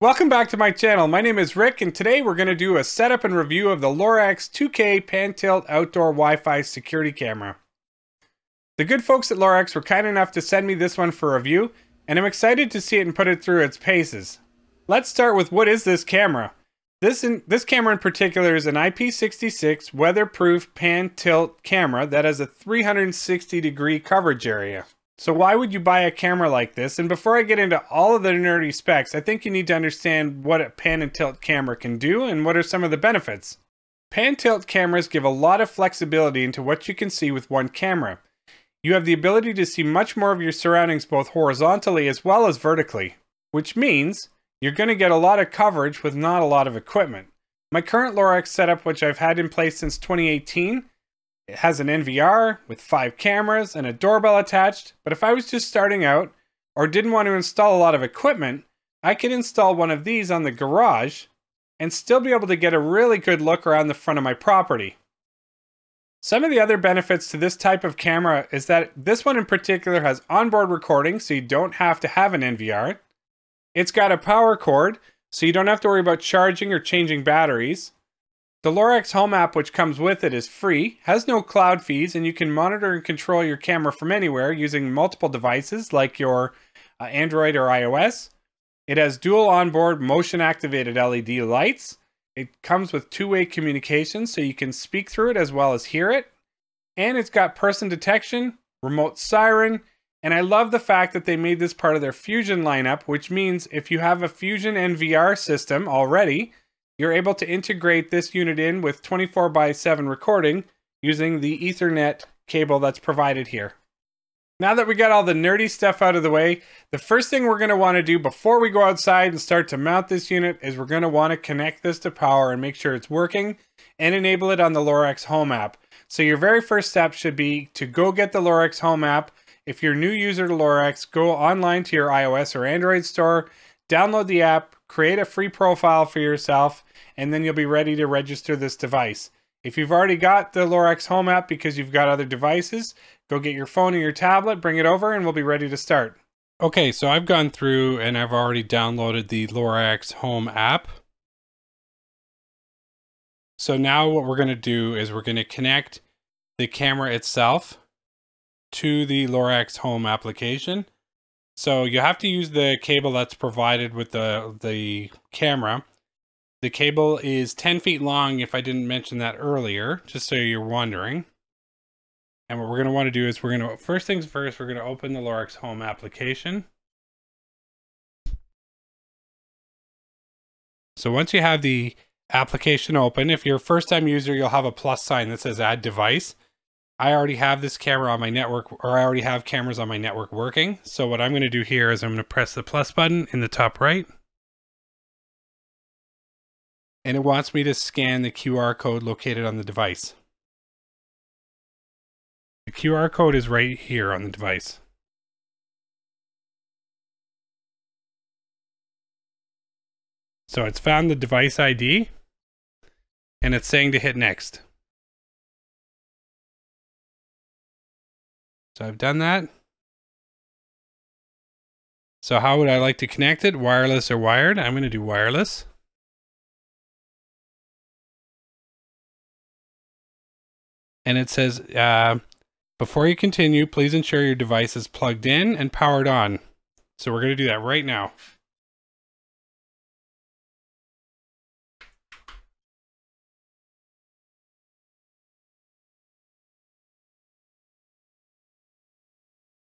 Welcome back to my channel. My name is Rick and today we're going to do a setup and review of the Lorex 2K Pan Tilt Outdoor Wi-Fi Security Camera. The good folks at Lorex were kind enough to send me this one for review and I'm excited to see it and put it through its paces. Let's start with what is this camera? This, in, this camera in particular is an IP66 weatherproof pan tilt camera that has a 360 degree coverage area. So why would you buy a camera like this? And before I get into all of the nerdy specs, I think you need to understand what a pan and tilt camera can do and what are some of the benefits. Pan tilt cameras give a lot of flexibility into what you can see with one camera. You have the ability to see much more of your surroundings both horizontally as well as vertically, which means you're going to get a lot of coverage with not a lot of equipment. My current Lorex setup, which I've had in place since 2018, it has an NVR with five cameras and a doorbell attached, but if I was just starting out or didn't want to install a lot of equipment, I could install one of these on the garage and still be able to get a really good look around the front of my property. Some of the other benefits to this type of camera is that this one in particular has onboard recording, so you don't have to have an NVR. It's got a power cord, so you don't have to worry about charging or changing batteries. The Lorex Home app, which comes with it, is free, has no cloud fees, and you can monitor and control your camera from anywhere using multiple devices like your uh, Android or iOS. It has dual onboard motion activated LED lights. It comes with two way communication so you can speak through it as well as hear it. And it's got person detection, remote siren, and I love the fact that they made this part of their Fusion lineup, which means if you have a Fusion NVR system already, you're able to integrate this unit in with 24 by 7 recording using the Ethernet cable that's provided here. Now that we got all the nerdy stuff out of the way, the first thing we're going to want to do before we go outside and start to mount this unit is we're going to want to connect this to power and make sure it's working and enable it on the Lorex Home app. So your very first step should be to go get the Lorex Home app. If you're a new user to Lorex, go online to your iOS or Android store, download the app, create a free profile for yourself, and then you'll be ready to register this device. If you've already got the Lorex Home app because you've got other devices, go get your phone or your tablet, bring it over, and we'll be ready to start. Okay, so I've gone through and I've already downloaded the Lorex Home app. So now what we're going to do is we're going to connect the camera itself to the Lorex Home application. So you have to use the cable that's provided with the, the camera. The cable is 10 feet long, if I didn't mention that earlier, just so you're wondering. And what we're going to want to do is we're going to, first things first, we're going to open the Lorex Home application. So once you have the application open, if you're a first time user, you'll have a plus sign that says add device. I already have this camera on my network, or I already have cameras on my network working. So what I'm going to do here is I'm going to press the plus button in the top right. And it wants me to scan the QR code located on the device. The QR code is right here on the device. So it's found the device ID and it's saying to hit next. So I've done that. So how would I like to connect it? Wireless or wired? I'm going to do wireless. And it says, uh, before you continue, please ensure your device is plugged in and powered on. So we're going to do that right now.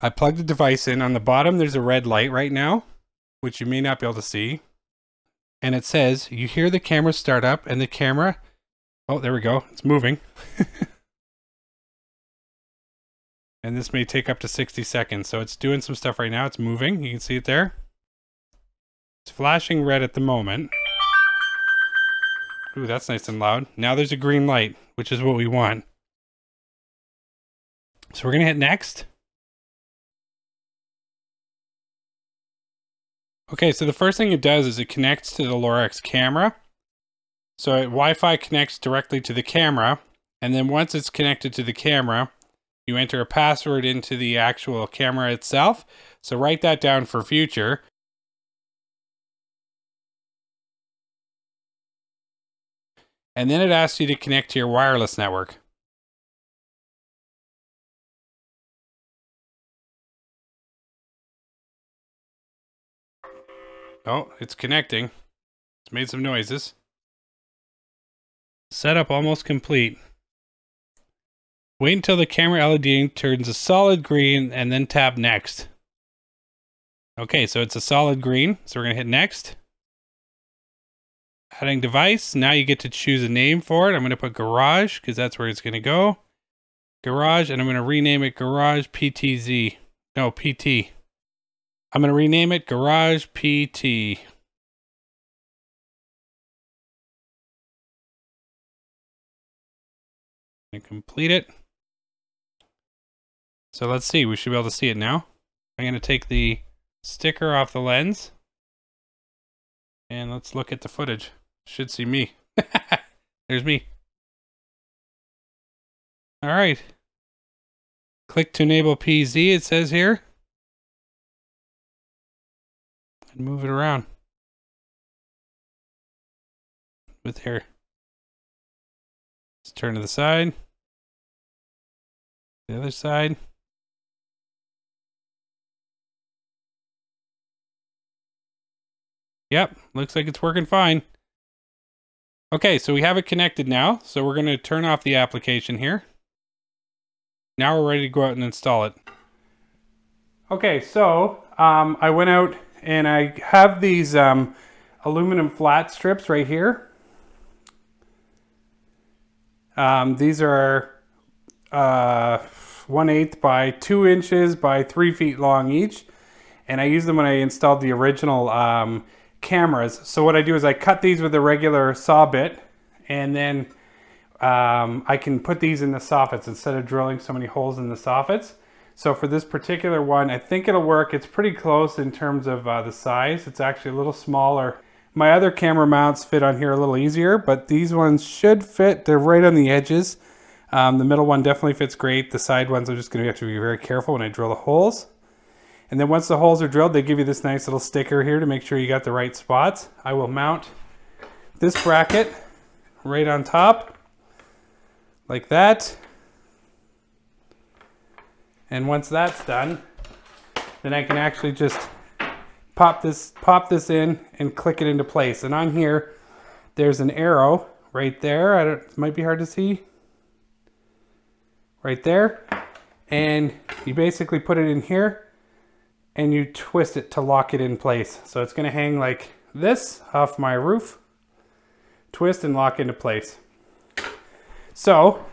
I plugged the device in. On the bottom, there's a red light right now, which you may not be able to see. And it says, you hear the camera start up and the camera, oh, there we go. It's moving. and this may take up to 60 seconds. So it's doing some stuff right now. It's moving. You can see it there. It's flashing red at the moment. Ooh, that's nice and loud. Now there's a green light, which is what we want. So we're going to hit next. Okay, so the first thing it does is it connects to the Lorex camera. So Wi-Fi connects directly to the camera, and then once it's connected to the camera, you enter a password into the actual camera itself. So write that down for future. And then it asks you to connect to your wireless network. Oh, it's connecting. It's made some noises. Setup almost complete. Wait until the camera LED turns a solid green and then tap next. Okay, so it's a solid green. So we're to hit next. Adding device. Now you get to choose a name for it. I'm going to put garage because that's where it's going to go. Garage, and I'm going to rename it Garage PTZ. No, PT. I'm going to rename it Garage PT. And complete it. So let's see, we should be able to see it now. I'm going to take the sticker off the lens. And let's look at the footage. Should see me. There's me. All right. Click to enable PZ, it says here. And move it around. With here. Let's turn to the side. The other side. Yep, looks like it's working fine. Okay, so we have it connected now. So we're going to turn off the application here. Now we're ready to go out and install it. Okay, so um, I went out and I have these um, aluminum flat strips right here. Um, these are uh, 1 8 by 2 inches by 3 feet long each. And I used them when I installed the original um, cameras. So what I do is I cut these with a regular saw bit and then um, I can put these in the soffits instead of drilling so many holes in the soffits. So for this particular one, I think it'll work. It's pretty close in terms of uh, the size. It's actually a little smaller. My other camera mounts fit on here a little easier, but these ones should fit. They're right on the edges. Um, the middle one definitely fits great. The side ones I'm just going to have to be very careful when I drill the holes. And then once the holes are drilled, they give you this nice little sticker here to make sure you got the right spots. I will mount this bracket right on top like that. And once that's done, then I can actually just pop this pop this in and click it into place. And on here, there's an arrow right there. I don't, it might be hard to see. Right there. And you basically put it in here and you twist it to lock it in place. So it's gonna hang like this off my roof, twist and lock into place. So,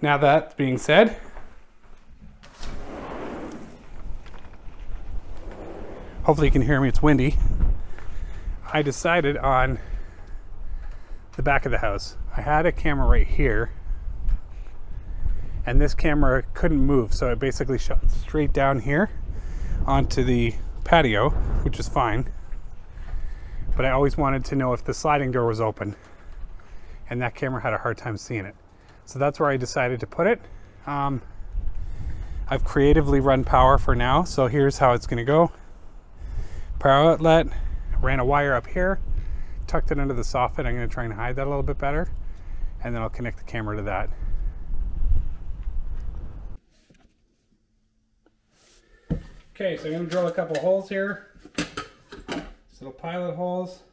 now that being said, hopefully you can hear me, it's windy. I decided on the back of the house. I had a camera right here and this camera couldn't move so it basically shot straight down here onto the patio which is fine. But I always wanted to know if the sliding door was open and that camera had a hard time seeing it. So that's where I decided to put it. Um, I've creatively run power for now so here's how it's gonna go. Power outlet ran a wire up here tucked it under the soffit. I'm gonna try and hide that a little bit better and then I'll connect the camera to that Okay, so I'm going to drill a couple holes here. These little pilot holes.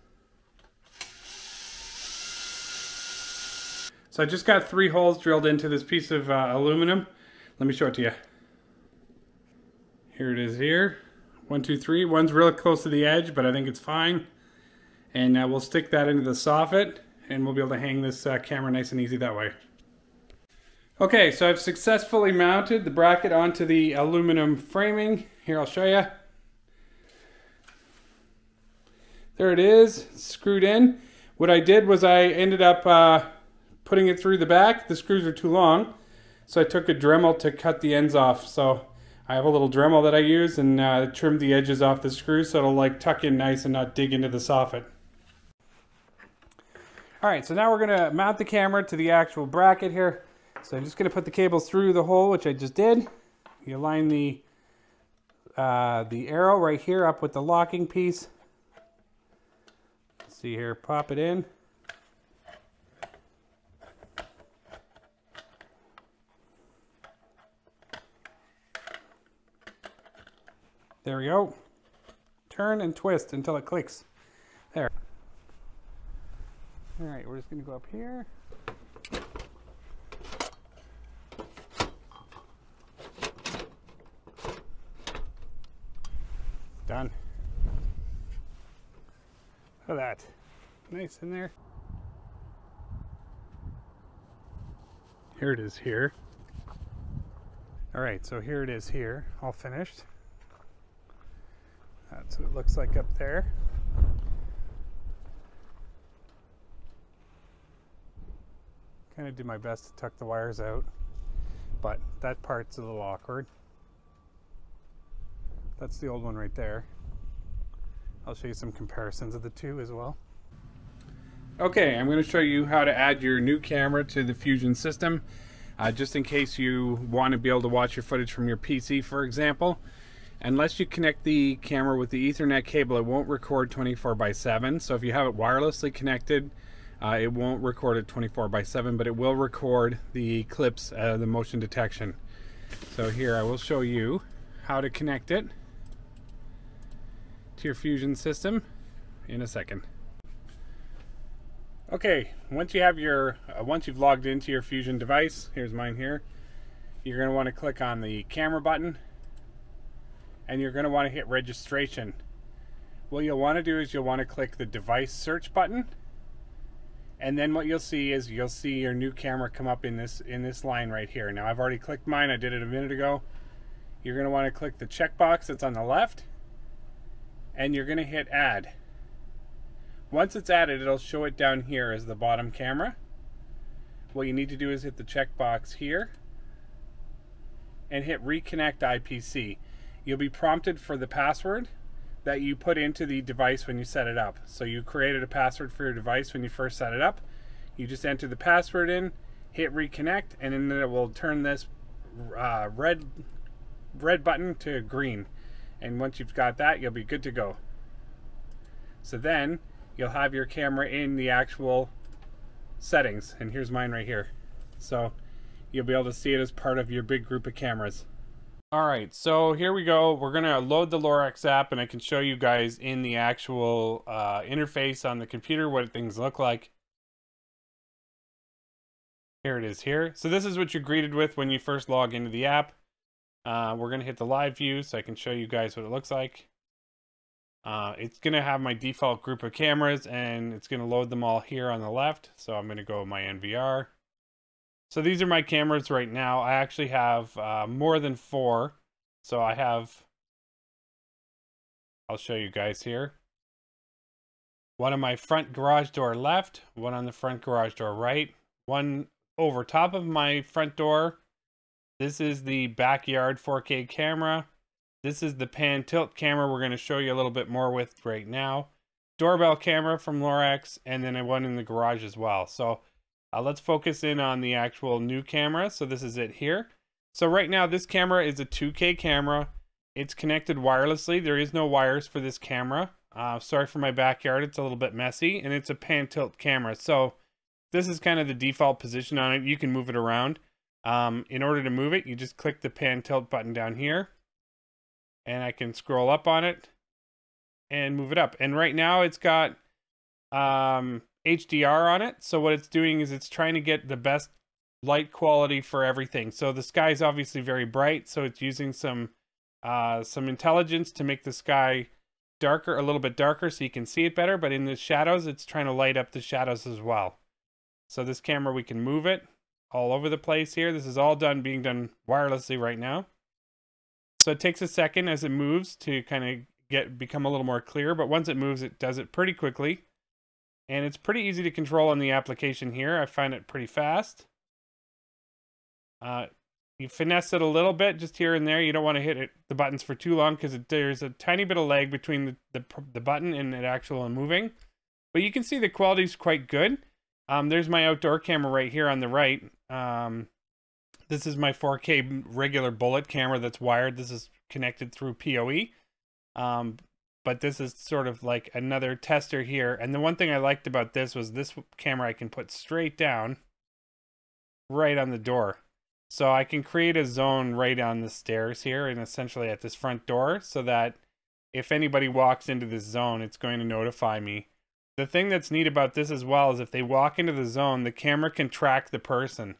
So I just got three holes drilled into this piece of uh, aluminum. Let me show it to you. Here it is here. One, two, three. One's really close to the edge, but I think it's fine. And uh, we'll stick that into the soffit, and we'll be able to hang this uh, camera nice and easy that way. Okay, so I've successfully mounted the bracket onto the aluminum framing. Here, I'll show you. There it is, screwed in. What I did was I ended up uh, putting it through the back. The screws are too long, so I took a Dremel to cut the ends off. So I have a little Dremel that I use and uh, trimmed the edges off the screws so it'll like tuck in nice and not dig into the soffit. All right, so now we're gonna mount the camera to the actual bracket here. So I'm just going to put the cable through the hole, which I just did. You align the, uh, the arrow right here up with the locking piece. Let's see here, pop it in. There we go. Turn and twist until it clicks. There. All right, we're just gonna go up here. In there. Here it is here. All right, so here it is here, all finished. That's what it looks like up there. Kind of do my best to tuck the wires out, but that part's a little awkward. That's the old one right there. I'll show you some comparisons of the two as well. Okay, I'm going to show you how to add your new camera to the Fusion system. Uh, just in case you want to be able to watch your footage from your PC, for example. Unless you connect the camera with the Ethernet cable, it won't record 24 by 7. So if you have it wirelessly connected, uh, it won't record it 24 by 7, but it will record the clips, uh, the motion detection. So here I will show you how to connect it to your Fusion system in a second. Okay, once you have your, uh, once you've logged into your Fusion device, here's mine here, you're going to want to click on the camera button and you're going to want to hit registration. What you'll want to do is you'll want to click the device search button and then what you'll see is you'll see your new camera come up in this in this line right here. Now I've already clicked mine, I did it a minute ago. You're going to want to click the checkbox that's on the left and you're going to hit add. Once it's added, it'll show it down here as the bottom camera. What you need to do is hit the checkbox here and hit reconnect IPC you'll be prompted for the password that you put into the device when you set it up. So you created a password for your device when you first set it up. You just enter the password in, hit reconnect, and then it will turn this uh, red red button to green. And once you've got that, you'll be good to go. So then you'll have your camera in the actual settings. And here's mine right here. So you'll be able to see it as part of your big group of cameras. All right, so here we go. We're gonna load the Lorex app and I can show you guys in the actual uh, interface on the computer what things look like. Here it is here. So this is what you're greeted with when you first log into the app. Uh, we're gonna hit the live view so I can show you guys what it looks like. Uh, it's gonna have my default group of cameras and it's gonna load them all here on the left. So I'm gonna go my NVR. So these are my cameras right now. I actually have uh, more than four. So I have, I'll show you guys here. One on my front garage door left, one on the front garage door right, one over top of my front door. This is the backyard 4K camera. This is the pan tilt camera we're going to show you a little bit more with right now. Doorbell camera from Lorex, and then one in the garage as well. So uh, let's focus in on the actual new camera. So this is it here. So right now this camera is a 2K camera. It's connected wirelessly. There is no wires for this camera. Uh, sorry for my backyard. It's a little bit messy and it's a pan tilt camera. So this is kind of the default position on it. You can move it around. Um, in order to move it, you just click the pan tilt button down here and I can scroll up on it and move it up. And right now it's got um, HDR on it. So what it's doing is it's trying to get the best light quality for everything. So the sky is obviously very bright, so it's using some uh, some intelligence to make the sky darker, a little bit darker so you can see it better, but in the shadows, it's trying to light up the shadows as well. So this camera, we can move it all over the place here. This is all done, being done wirelessly right now. So it takes a second as it moves to kind of get become a little more clear, but once it moves, it does it pretty quickly. And it's pretty easy to control on the application here. I find it pretty fast. Uh, you finesse it a little bit just here and there. You don't want to hit it, the buttons for too long because there's a tiny bit of lag between the, the, the button and it actual moving. But you can see the quality is quite good. Um, there's my outdoor camera right here on the right. Um, this is my 4K regular bullet camera that's wired. This is connected through PoE. Um, but this is sort of like another tester here. And the one thing I liked about this was this camera I can put straight down right on the door. So I can create a zone right on the stairs here and essentially at this front door so that if anybody walks into this zone, it's going to notify me. The thing that's neat about this as well is if they walk into the zone, the camera can track the person.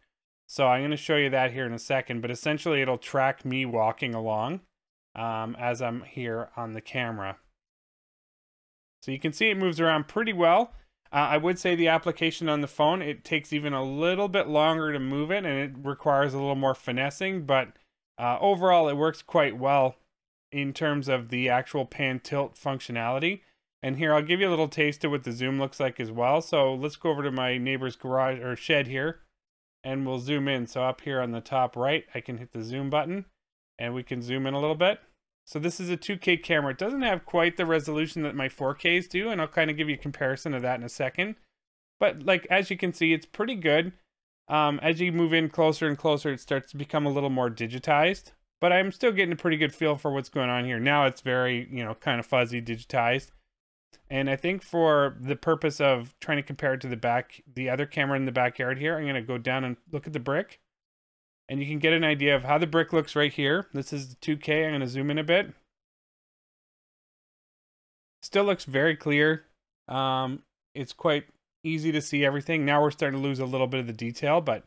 So I'm going to show you that here in a second, but essentially it'll track me walking along um, as I'm here on the camera. So you can see it moves around pretty well. Uh, I would say the application on the phone, it takes even a little bit longer to move it and it requires a little more finessing, but uh, overall it works quite well in terms of the actual pan tilt functionality. And here, I'll give you a little taste of what the zoom looks like as well. So let's go over to my neighbor's garage or shed here and we'll zoom in. So up here on the top right, I can hit the zoom button and we can zoom in a little bit. So this is a 2K camera. It doesn't have quite the resolution that my 4Ks do, and I'll kind of give you a comparison of that in a second. But like as you can see, it's pretty good. Um, as you move in closer and closer, it starts to become a little more digitized but I'm still getting a pretty good feel for what's going on here. Now it's very, you know, kind of fuzzy digitized. And I think for the purpose of trying to compare it to the back, the other camera in the backyard here, I'm going to go down and look at the brick. And you can get an idea of how the brick looks right here. This is the 2K. I'm going to zoom in a bit. Still looks very clear. Um, it's quite easy to see everything. Now we're starting to lose a little bit of the detail, but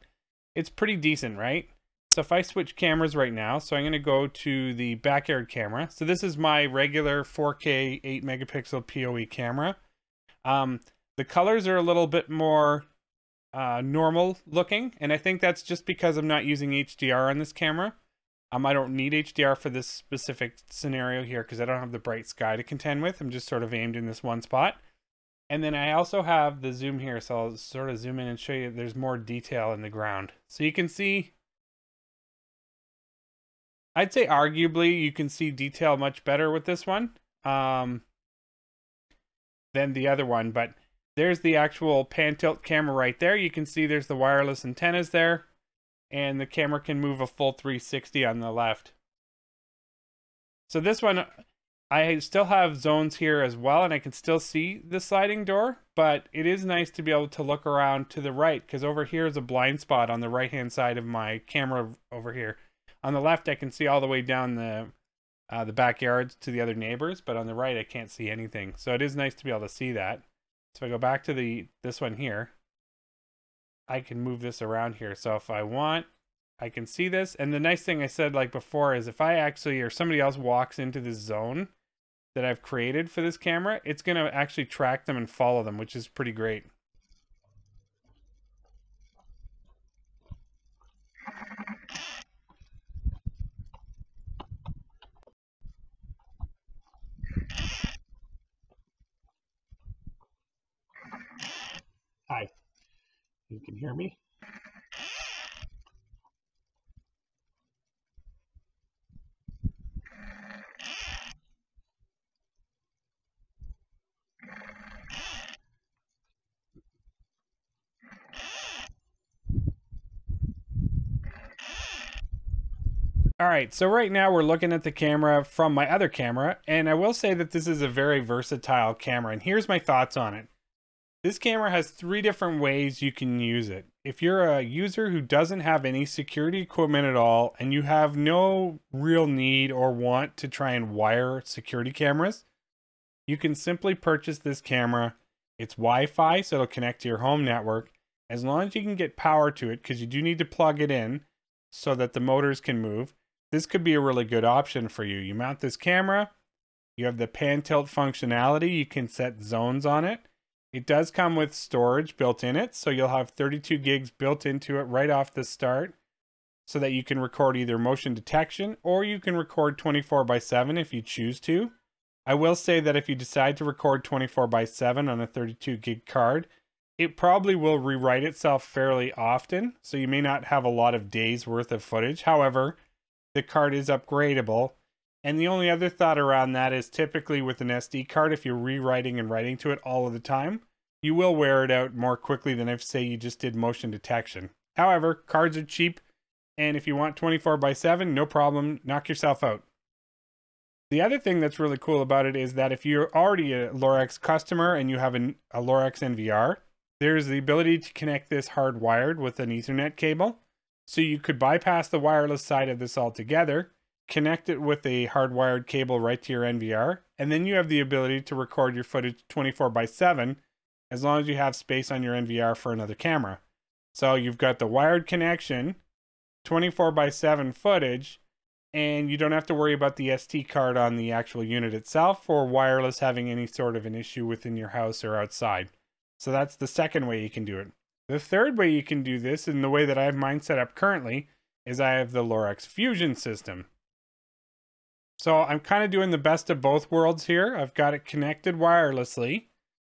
it's pretty decent, right? So if I switch cameras right now, so I'm going to go to the backyard camera. So this is my regular 4K 8 megapixel PoE camera. Um, the colors are a little bit more uh, normal looking, and I think that's just because I'm not using HDR on this camera. Um, I don't need HDR for this specific scenario here because I don't have the bright sky to contend with. I'm just sort of aimed in this one spot. And then I also have the zoom here, so I'll sort of zoom in and show you there's more detail in the ground. So you can see I'd say arguably you can see detail much better with this one um, than the other one, but there's the actual pan tilt camera right there. You can see there's the wireless antennas there, and the camera can move a full 360 on the left. So this one, I still have zones here as well, and I can still see the sliding door, but it is nice to be able to look around to the right, because over here is a blind spot on the right-hand side of my camera over here. On the left, I can see all the way down the uh, the backyards to the other neighbors, but on the right, I can't see anything. So it is nice to be able to see that. So if I go back to the this one here, I can move this around here. So if I want, I can see this. And the nice thing I said like before is if I actually or somebody else walks into this zone that I've created for this camera, it's going to actually track them and follow them, which is pretty great. You can hear me? All right, so right now we're looking at the camera from my other camera, and I will say that this is a very versatile camera, and here's my thoughts on it. This camera has three different ways you can use it. If you're a user who doesn't have any security equipment at all and you have no real need or want to try and wire security cameras, you can simply purchase this camera. It's Wi-Fi, so it'll connect to your home network. As long as you can get power to it, because you do need to plug it in so that the motors can move, this could be a really good option for you. You mount this camera, you have the pan tilt functionality, you can set zones on it it does come with storage built in it, so you'll have 32 gigs built into it right off the start so that you can record either motion detection or you can record 24 by 7 if you choose to. I will say that if you decide to record 24 by 7 on a 32 gig card, it probably will rewrite itself fairly often, so you may not have a lot of days worth of footage. However, the card is upgradable. And the only other thought around that is typically with an SD card, if you're rewriting and writing to it all of the time, you will wear it out more quickly than if, say, you just did motion detection. However, cards are cheap, and if you want 24 by 7, no problem, knock yourself out. The other thing that's really cool about it is that if you're already a Lorex customer and you have an, a Lorex NVR, there's the ability to connect this hardwired with an Ethernet cable. So you could bypass the wireless side of this altogether, connect it with a hardwired cable right to your NVR, and then you have the ability to record your footage 24 by 7 as long as you have space on your NVR for another camera. So you've got the wired connection, 24 by 7 footage, and you don't have to worry about the SD card on the actual unit itself or wireless having any sort of an issue within your house or outside. So that's the second way you can do it. The third way you can do this, and the way that I have mine set up currently, is I have the Lorex Fusion system. So I'm kind of doing the best of both worlds here. I've got it connected wirelessly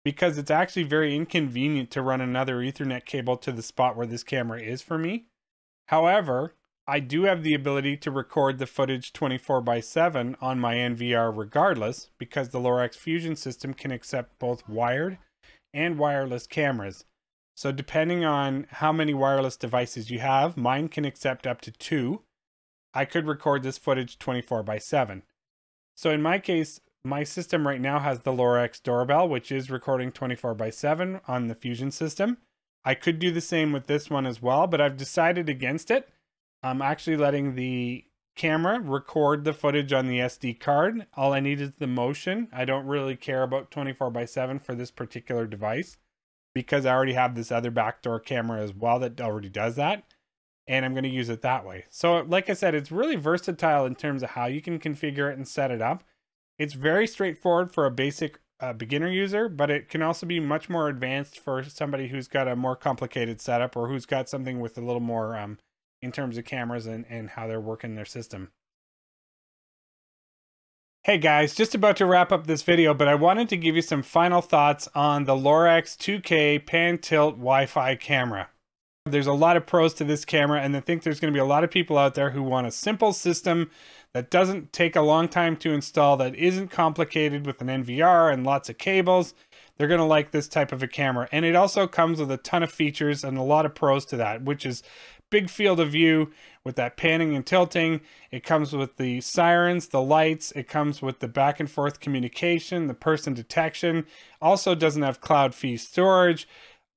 because it's actually very inconvenient to run another ethernet cable to the spot where this camera is for me. However, I do have the ability to record the footage 24 by 7 on my NVR regardless because the Lorex Fusion system can accept both wired and wireless cameras. So depending on how many wireless devices you have, mine can accept up to two. I could record this footage 24 by 7. So in my case, my system right now has the Lorex doorbell, which is recording 24 by 7 on the Fusion system. I could do the same with this one as well, but I've decided against it I'm actually letting the camera record the footage on the SD card. All I need is the motion. I don't really care about 24 by 7 for this particular device because I already have this other backdoor camera as well that already does that. And I'm going to use it that way. So like I said, it's really versatile in terms of how you can configure it and set it up. It's very straightforward for a basic uh, beginner user, but it can also be much more advanced for somebody who's got a more complicated setup or who's got something with a little more um, in terms of cameras and, and how they're working their system. Hey guys, just about to wrap up this video, but I wanted to give you some final thoughts on the Lorex 2K pan tilt Wi-Fi camera. There's a lot of pros to this camera and I think there's going to be a lot of people out there who want a simple system that doesn't take a long time to install, that isn't complicated with an NVR and lots of cables. They're going to like this type of a camera. And it also comes with a ton of features and a lot of pros to that, which is big field of view with that panning and tilting. It comes with the sirens, the lights. It comes with the back and forth communication, the person detection. Also doesn't have cloud fee storage.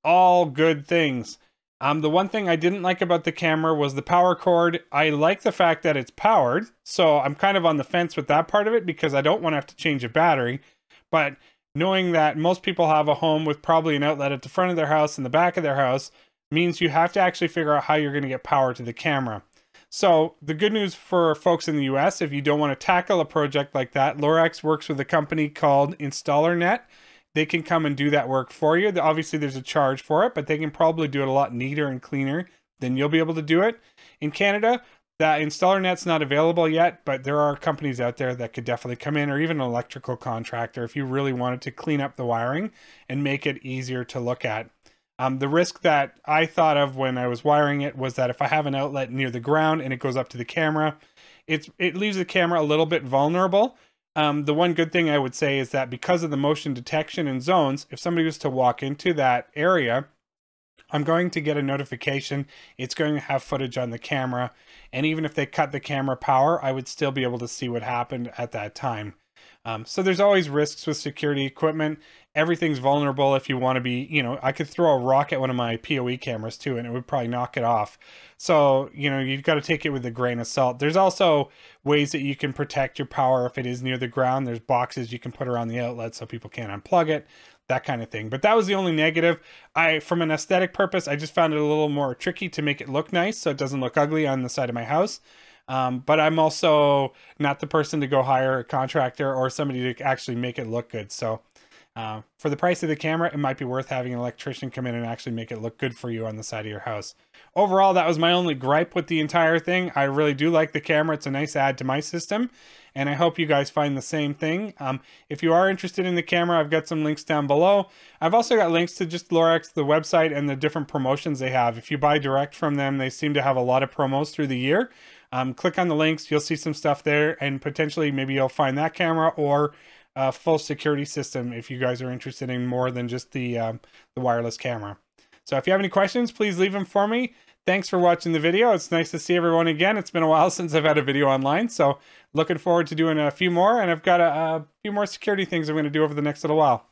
All good things. Um, the one thing I didn't like about the camera was the power cord. I like the fact that it's powered, so I'm kind of on the fence with that part of it because I don't want to have to change a battery. But knowing that most people have a home with probably an outlet at the front of their house and the back of their house, means you have to actually figure out how you're going to get power to the camera. So the good news for folks in the US, if you don't want to tackle a project like that, Lorex works with a company called InstallerNet. They can come and do that work for you. Obviously, there's a charge for it, but they can probably do it a lot neater and cleaner than you'll be able to do it. In Canada, that InstallerNet's not available yet, but there are companies out there that could definitely come in, or even an electrical contractor if you really wanted to clean up the wiring and make it easier to look at. Um, the risk that I thought of when I was wiring it was that if I have an outlet near the ground and it goes up to the camera, it's it leaves the camera a little bit vulnerable. Um, the one good thing I would say is that because of the motion detection and zones, if somebody was to walk into that area, I'm going to get a notification. It's going to have footage on the camera. And even if they cut the camera power, I would still be able to see what happened at that time. Um, so there's always risks with security equipment. Everything's vulnerable if you want to be, you know, I could throw a rock at one of my PoE cameras too, and it would probably knock it off. So, you know, you've got to take it with a grain of salt. There's also ways that you can protect your power if it is near the ground. There's boxes you can put around the outlet so people can't unplug it, that kind of thing. But that was the only negative. I, from an aesthetic purpose, I just found it a little more tricky to make it look nice so it doesn't look ugly on the side of my house. Um, but I'm also not the person to go hire a contractor or somebody to actually make it look good. So uh, for the price of the camera, it might be worth having an electrician come in and actually make it look good for you on the side of your house. Overall, that was my only gripe with the entire thing. I really do like the camera. It's a nice add to my system, and I hope you guys find the same thing. Um, if you are interested in the camera, I've got some links down below. I've also got links to just Lorex, the website, and the different promotions they have. If you buy direct from them, they seem to have a lot of promos through the year. Um, click on the links, you'll see some stuff there, and potentially maybe you'll find that camera or a full security system if you guys are interested in more than just the, um, the wireless camera. So if you have any questions, please leave them for me. Thanks for watching the video. It's nice to see everyone again. It's been a while since I've had a video online, so looking forward to doing a few more, and I've got a, a few more security things I'm going to do over the next little while.